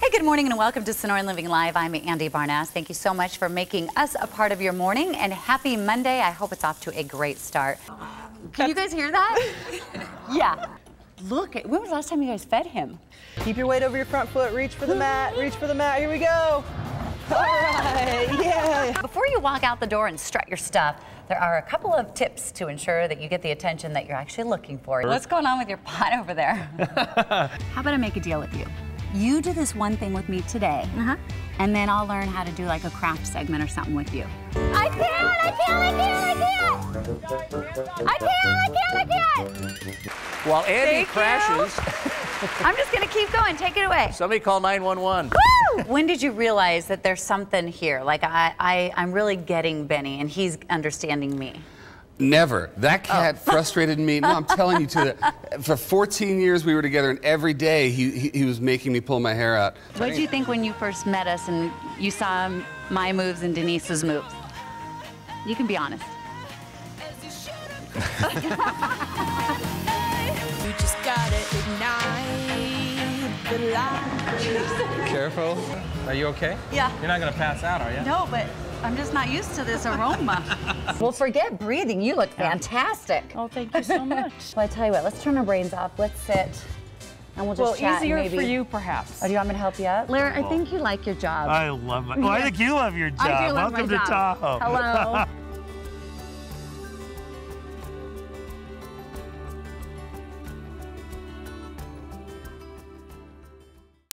Hey, good morning and welcome to Sonoran Living Live. I'm Andi Barness. Thank you so much for making us a part of your morning and happy Monday. I hope it's off to a great start. Can you guys hear that? yeah. Look, when was the last time you guys fed him? Keep your weight over your front foot. Reach for the mat. Reach for the mat. Here we go. All right. Yeah. Before you walk out the door and strut your stuff, there are a couple of tips to ensure that you get the attention that you're actually looking for. What's going on with your pot over there? How about I make a deal with you? You do this one thing with me today, Uh-huh. and then I'll learn how to do like a craft segment or something with you. I can't, I can't, I can't, I can't. I can't, I can't, I can't. While Andi Thank crashes, I'm just gonna keep going. Take it away. somebody call 911. Woo! When did you realize that there's something here? Like I, I, I'm really getting Benny, and he's understanding me. Never. That oh. cat Oh. frustrated me. No, I'm telling you, to the, for 14 years we were together, and every day he, he, he was making me pull my hair out. What did you think when you first met us and you saw my moves and Denise's moves? You can be honest. You just gotta ignite the light. Careful. Are you okay? Yeah. You're not gonna pass out, are you? No, but I'm just not used to this aroma. well, forget breathing. You look fantastic. Oh, thank you so much. Well, I tell you what, let's turn our brains off. Let's sit, and we'll just well, chat. and easier maybe... for you, perhaps. Oh, do you want me to help you out? Lara, I think you like your job. I love my. Job. Well, I think you love your job. I do love Welcome my to job. Tahoe. Hello.